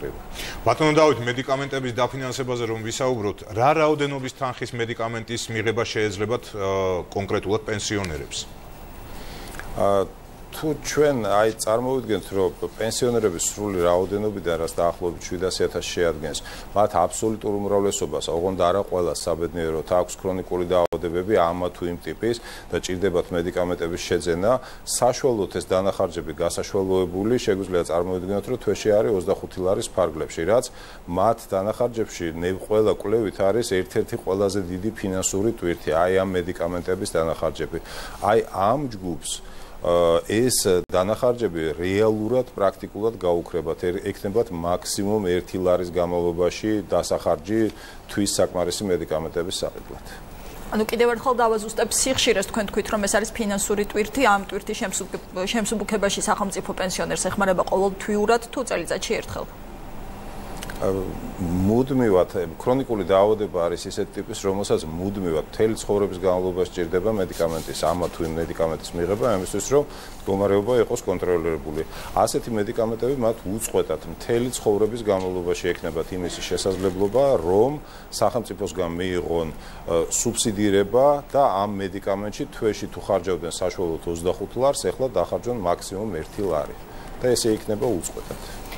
კრება. ბატონო დავით, მედიკამენტების დაფინანსებაზე რომ ვისაუბროთ, რა რაოდენობის თანხის მედიკამენტის მიღება შეეძლებათ კონკრეტულად პენსიონერებს? აა თუ ჩვენ აი წარმოვიდგენთ რომ პენსიონერების სრული რაოდენობიდან რაც დაახლოებით 700000 შეადგენს მათ აბსოლუტურ უმრავლესობას ოღონდ არა ყველა საბედნიეროდ აქვს ქრონიკული დაავადებები ამა თუ იმ ტიპის და ჭირდებათ მედიკამენტების შეძენა. საშუალოდ ეს დანახარჯები გასაშუალოებული შეგვიძლია წარმოვიდგინოთ რომ თვეში არის 25 ლარის ფარგლებში რაც მათ დანახარჯებში ყველა კვლევით არის ერთ-ერთი ყველაზე დიდი ფინანსური ტვირთი აი ამ მედიკამენტების დანახარჯები. აი ამ ჯგუფს ეს დანახარჯები რეალურად პრაქტიკულად გაუქრებათ ექნებათ მაქსიმუმ 1 ლარის განმავლობაში დასახარჯი თვის საკმარისი მედიკამენტების საყიდლად. ანუ კიდევ ერთხელ დავაზუსტებ სიხშირეს თქვენ თქვით რომ ეს არის ფინანსური ტვირთი ამ ტვირთის შემსუბუქებაში სახელმწიფო პენსიონერს ეხმარება ყოველთვიურად თუ წელიწადში ერთხელ. მუდმივად ქრონიკული დაავადება არის ისეთ ტიპის, რომელსაც მუდმივად მთელი ცხოვრების განმავლობაში ჭირდება მედიკამენტის ამა თუ იმ მედიკამენტის მიღება, ამისთვის რომ მდგომარეობა იყოს კონტროლირებული. ასეთი მედიკამენტები მათ უწყვეტად მთელი ცხოვრების განმავლობაში ექნებათ იმის შესაძლებლობა, რომ სახელმწიფოსგან მიიღონ სუბსიდირება და ამ მედიკამენტში თვეში თუ ხარჯავდნენ საშუალოდ 25 ლარს, ეხლა დახარჯონ მაქსიმუმ 1 ლარი. და ესე იქნება უწყვეტად.